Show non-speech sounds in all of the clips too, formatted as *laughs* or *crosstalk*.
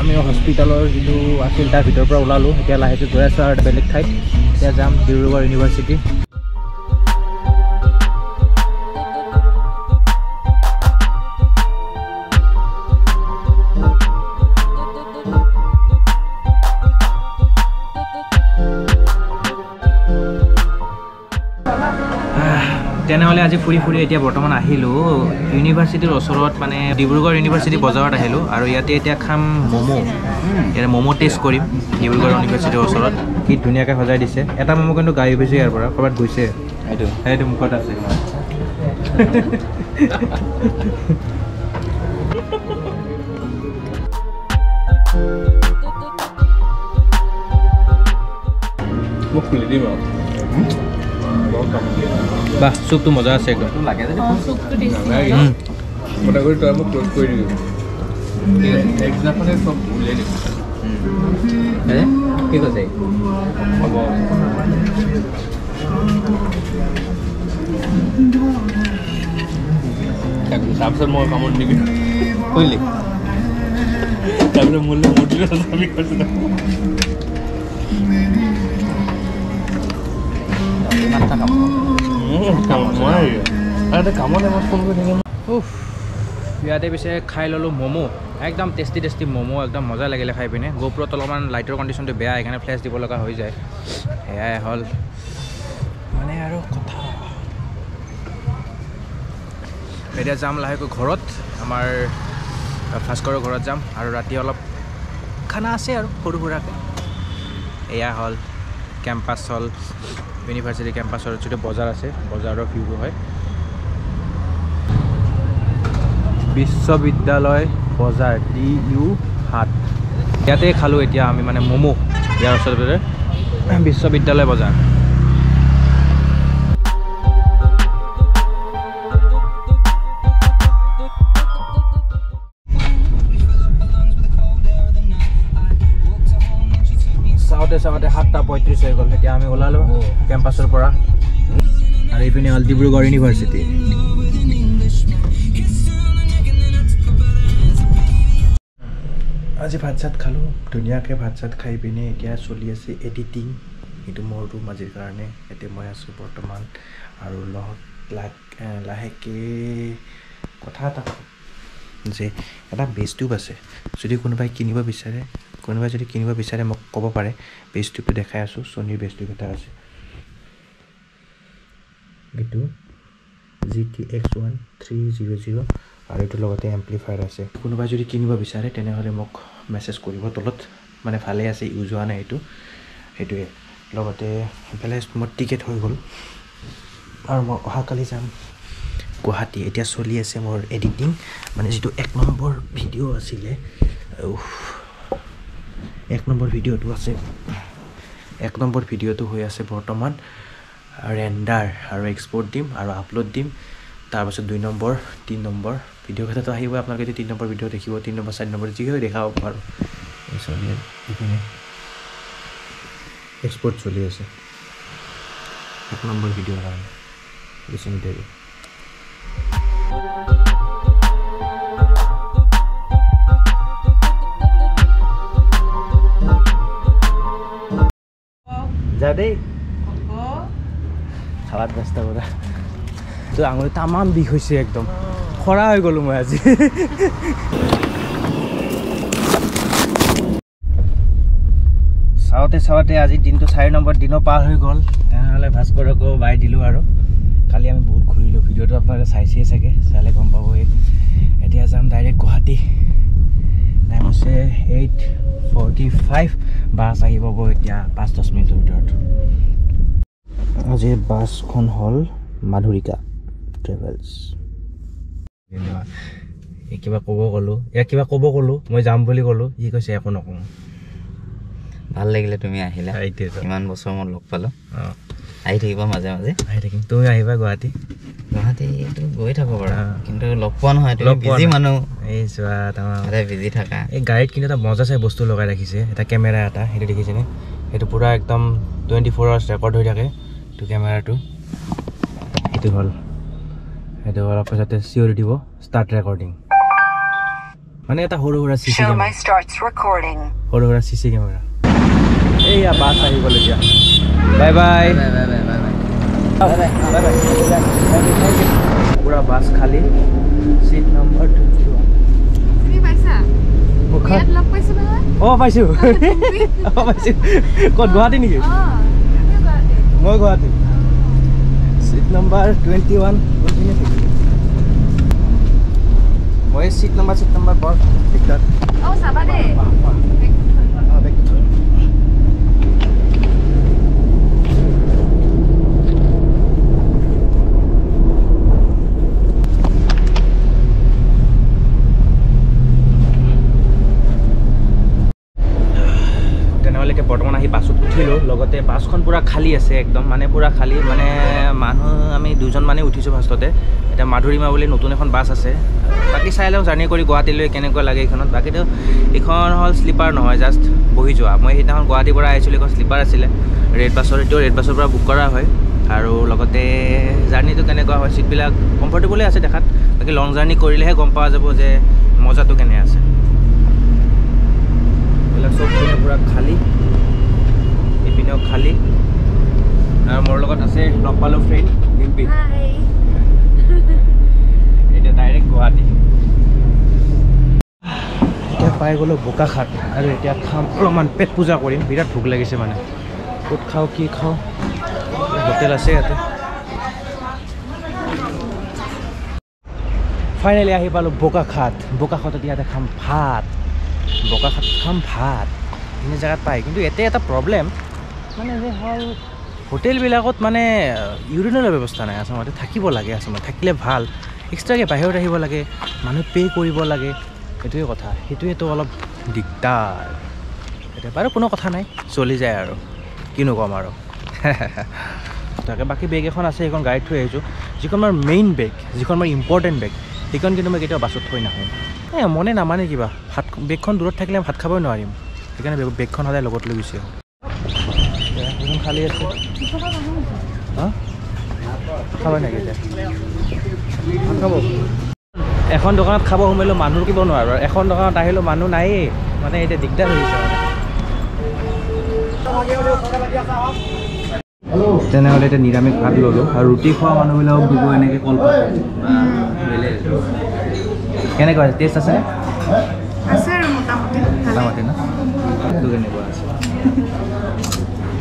আমি হস্পিটেলৰ যিটো আছিল তাৰ ভিতৰৰ পৰা ওলালোঁ। এতিয়া লাহেকৈ গৈ আছোঁ আৰু বেলেগ ঠাইত। এতিয়া যাম ডিব্ৰুগড় ইউনিভাৰ্চিটি তেনেহ'লে আজি ফুৰি ফুৰি এতিয়া বৰ্তমান আহিলোঁ। ইউনিভাৰ্চিটিৰ ওচৰত মানে ডিব্ৰুগড় ইউনিভাৰ্চিটি বজাৰত আহিলোঁ আৰু ইয়াতে এতিয়া খাম ম'ম' ইয়াতে ম'ম' টেষ্ট কৰিম ডিব্ৰুগড় ইউনিভাৰ্চিটিৰ ওচৰত। কি ধুনীয়াকৈ সজাই দিছে। এটা ম'ম' কিন্তু গাড়ী গৈছে ইয়াৰ পৰা ক'ৰবাত গৈছে। সেইটো মুখত আছে। মোক খুলি দিম আৰু বাহ চুপটো মজা আছে একদম। কৰি তই মোক ক্ল'জ কৰি তাৰপিছত মই কামত দিবি কৰিলি তাৰপিছত মোলৈ মূৰ্তি থাকিম উফ ইয়াতে পিছে খাই ল'লোঁ ম'ম' একদম টেষ্টি টেষ্টি ম'ম' একদম মজা লাগিলে খাই পিনে। গোপুৰত অলপমান লাইটৰ কণ্ডিশ্যনটো বেয়া সেইকাৰণে ফ্লেছ দিব লগা হৈ যায়। সেয়াই হ'ল। মানে আৰু কথা। এতিয়া যাম লাহেকৈ ঘৰত। আমাৰ ভাস্কৰৰ ঘৰত যাম। আৰু ৰাতি অলপ খানা আছে আৰু সৰু সুৰাকৈ। এয়া হ'ল। কেম্পাছ হ'ল ইউনিভাৰ্চিটি কেম্পাছৰ যিটো বজাৰ আছে বজাৰৰ ভিউটো হয়। বিশ্ববিদ্যালয় বজাৰ ডি ইউ সাত ইয়াতে খালোঁ এতিয়া আমি মানে ম'ম' ইয়াৰ ওচৰতে। বিশ্ববিদ্যালয় বজাৰ। চাওঁতে চাওঁতে সাতটা পঁয়ত্ৰিছ হৈ গ'ল এতিয়া আমি ওলালোঁ কেম্পাছৰ পৰা। আৰু এইপিনে হ'ল ডিব্ৰুগড় ইউনিভাৰ্চিটি আজি ভাত চাত খালোঁ ধুনীয়াকৈ ভাত চাত খাই পিনে এতিয়া চলি আছে এডিটিং এইটো মোৰ ৰুম আজিৰ কাৰণে এতিয়া মই আছোঁ বৰ্তমান। আৰু লাহেকৈ কথা এটা কওঁ যে এটা বেছ টিউব আছে যদি কোনোবাই কিনিব বিচাৰে কোনোবাই যদি কিনিব বিচাৰে মোক ক'ব পাৰে। বেছ টিউবটো দেখাই আছোঁ ছনীৰ টিউব এটা আছে। এইটো G T X one three zero' zero' আৰু এইটোৰ লগতে এম্প্লিফায়াৰ আছে। কোনোবাই যদি কিনিব বিচাৰে তেনেহ'লে মোক মেছেজ কৰিব তলত। মানে ভালেই আছে ইউজ হোৱা নাই এইটো। সেইটোৱে। লগতে সেইফালে মোৰ টিকেট হৈ গ'ল। আৰু মই অহাকালি যাম গুৱাহাটী। এতিয়া চলি আছে মোৰ এডিটিং। মানে যিটো এক নম্বৰ ভিডিঅ' আছিলে এক নম্বৰ ভিডিঅ'টো আছে। এক নম্বৰ ভিডিঅ'টো হৈ আছে বৰ্তমান। ৰেণ্ডাৰ আৰু এক্সপৰ্ট দিম আৰু আপলোড দিম। তাৰপাছত দুই নম্বৰ তিনি নম্বৰ ভিডিঅ' ক্ষেত্ৰতো আহিব আপোনালোকে যদি তিনি নম্বৰ ভিডিঅ' দেখিব তিনি নম্বৰ চাৰি নম্বৰ যিহেতু দেখাব পাৰোঁ। চলি এক্সপৰ্ট চলি আছে। এক নম্বৰ ভিডিঅ'ৰ কাৰণে। বেছি দেই খাৱাত ব্যস্ত কৰা তো আঙুলি তামাম বিষ হৈছে একদম খৰা হৈ গ'লোঁ মই আজি চাওঁতে চাওঁতে আজি দিনটো চাৰি নম্বৰ দিনো পাৰ হৈ গ'ল তেনেহ'লে ভাস্কৰকো বাই দিলোঁ আৰু কালি আমি বহুত ঘূৰিলোঁ ভিডিঅ'টো আপোনালোকে চাইছেই চাগে চালে গম পাবই এতিয়া যাম ডাইৰেক্ট গুৱাহাটী টাইম হৈছে এইট ফৰ্টি ফাইভ বাছ আহি পাব এতিয়া পাঁচ দহ মিনিটৰ ভিতৰত। আজিৰ বাছখন হ'ল মাধুৰিকা ট্ৰেভেলছ কিবা ক'ব ক'লোঁ। ইয়াক কিবা ক'ব ক'লোঁ মই যাম বুলি ক'লোঁ ই কৈছে একো নকওঁ। ভাল লাগিলে তুমি আহিলা। ইমান বছৰ মই লগ পালোঁ। অঁ। আহি থাকিবা মাজে মাজে। আহি থাকিম। তুমি আহিবা গুৱাহাটী। গুৱাহাটীতো গৈ থাকো বাৰু। কিন্তু লগ পোৱা নহয় বিজি। মানুহ। এই চোৱা তামাম সদায় বিজি থাকা। এই গাড়ীত কিন্তু এটা মজা চাই বস্তু লগাই ৰাখিছে। এটা কেমেৰা এটা সেইটো দেখিছেনে? সেইটো পূৰা একদম টুৱেণ্টি ফ'ৰ আৱাৰ্ছ ৰেকৰ্ড হৈ থাকে সেইটো কেমেৰাটো। সেইটো হ'ল। সেইটো অলপ পাছতে চিঞৰি দিব ষ্টাৰ্ট ৰেকৰ্ডিং মানে এটা সৰু সুৰা চি চি কেমেৰা. সৰু সুৰা চি চি কেমেৰা এইয়া বাছ আহি গ'ল এতিয়া। বাই বাই পুৰা বাছ খালী চিট নম্বৰ টুৱেণ্টি ওৱান চিনি পাইছা? মুখত ইয়াত লগ পাইছো *laughs* নহয়? অঁ পাইছোঁ। অঁ পাইছোঁ। ক'ত গুৱাহাটী নেকি? মই Guwahati. Seat number twenty one মই চিট নম্বৰ চিট নম্বৰ বৰ দিগদাৰ অঁ চাবা দেই অঁ, বেগটো থৈ। তেনেহ'লে এতিয়া বৰ্তমান আহি বাছত উঠিলোঁ। লগতে বাছখন পূৰা খালী আছে একদম মানে পূৰা খালী। মানে মানুহ আমি দুজন মানে উঠিছোঁ ফাৰ্ষ্টতে। এতিয়া মাধুৰিমা বুলি নতুন এখন বাছ আছে। বাকী চাই লওঁ জাৰ্ণি কৰি গুৱাহাটীলৈ কেনেকুৱা লাগে এইখনত। বাকীতো এইখন হ'ল শ্লিপাৰ নহয় জাষ্ট বহি যোৱা। মই সেইদিনাখন গুৱাহাটীৰ পৰা আহিছিলোঁ এইখন শ্লিপাৰ আছিলে। ৰেড বাছৰ এতিয়াও ৰেড বাছৰ পৰা বুক কৰা হয়। আৰু লগতে জাৰ্ণিটো কেনেকুৱা হয় ছিটবিলাক কমফৰ্টেবলে আছে দেখাত। বাকী লং জাৰ্ণি কৰিলেহে গম পোৱা যাব যে মজাটো কেনে আছে। এইবিলাক চব পূৰা খালী। খালী। আৰু মোৰ লগত আছে লগ পালোঁ ফ্ৰেণ্ড ডিম্পি এতিয়া ডাইৰেক্ট গুৱাহাটী। এতিয়া পাই গ'লোঁ বোকাখাট আৰু এতিয়া খাম অলপমান পেট পূজা কৰিম বিৰাট ভোক লাগিছে মানে। ক'ত খাওঁ কি খাওঁ? হোটেল আছে ইয়াতে। ফাইনেলি আহি পালোঁ বোকাখাট। বোকাখাটত ইয়াতে খাম ভাত। বোকাখাট খাম ভাত। এনে জেগাত পায় কিন্তু ইয়াতে এটা প্ৰব্লেম মানে যে হ'ল হোটেলবিলাকত মানে ইউৰিনেলৰ ব্যৱস্থা নাই আচলতে থাকিব লাগে আচলতে থাকিলে ভাল। এক্সট্ৰাকৈ বাহিৰত আহিব লাগে মানুহ পে' কৰিব লাগে সেইটোৱে কথা। সেইটোৱেতো অলপ দিগদাৰ। এতিয়া বাৰু কোনো কথা নাই চলি যায় আৰু। কিনো ক'ম আৰু। *laughs* তাকে বাকী বেগ এখন আছে সেইখন গাড়ীত থৈ আহিছোঁ। যিখন মোৰ মেইন বেগ যিখন মোৰ ইম্পৰ্টেণ্ট বেগ সেইখন কিন্তু মই কেতিয়াও বাছত থৈ নাহোঁ। এই মনে নামানে কিবা। ভাত বেগখন দূৰত থাকিলে ভাত খাবই নোৱাৰিম। সেইকাৰণে বেগ- বেগখন সদায় লগত লৈ গুচি আহোঁ। খালী আছে। খাব নেকি খাব? এখন দোকানত খাব সোমাইলোঁ মানুহ ৰখিব নোৱাৰোঁ আৰু এখন দোকানত আহিলোঁ মানুহ নায়েই। মানে এতিয়া দিগদাৰ হৈ গৈছে তেনেহ'লে এতিয়া নিৰামিষ ভাত ল'লোঁ আৰু ৰুটি খোৱা মানুহবিলাকক দিব এনেকৈ কলপাত বেলেগ কেনেকুৱা আছে? টেষ্ট আছে আছে আৰু মোটামুটি। ন? কেনেকুৱা আছে? *laughs*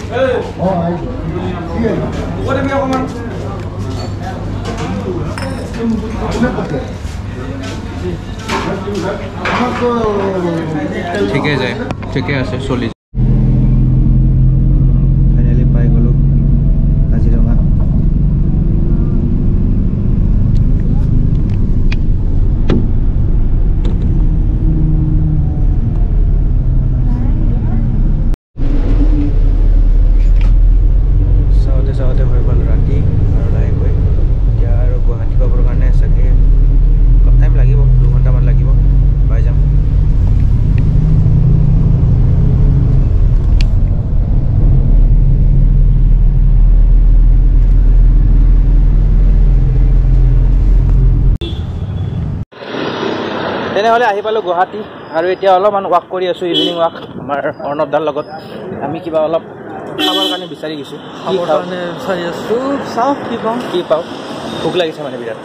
ঠিকে যায় ঠিকে আছে চলি ফাইনেলি পাই গ'লোঁ কাজিৰঙা চাওঁতে চাওঁতে হৈ গ'ল ৰাতি আৰু লাহেকৈ এতিয়া আৰু গুৱাহাটী পাবৰ কাৰণে চাগে অলপ টাইম লাগিব দুঘণ্টামান লাগিব পাই যাম তেনেহ'লে আহি পালোঁ গুৱাহাটী আৰু এতিয়া অলপমান ৱাক কৰি আছোঁ ইভিনিং ৱাক আমাৰ অৰ্ণৱদাৰ লগত। আমি কিবা অলপ খাবৰ কাৰণে বিচাৰি গৈছোঁ। কি খাওঁ? চাই আছোঁ। চাওঁ কি পাওঁ। কি পাওঁ? ভোক লাগিছে মানে বিৰাট।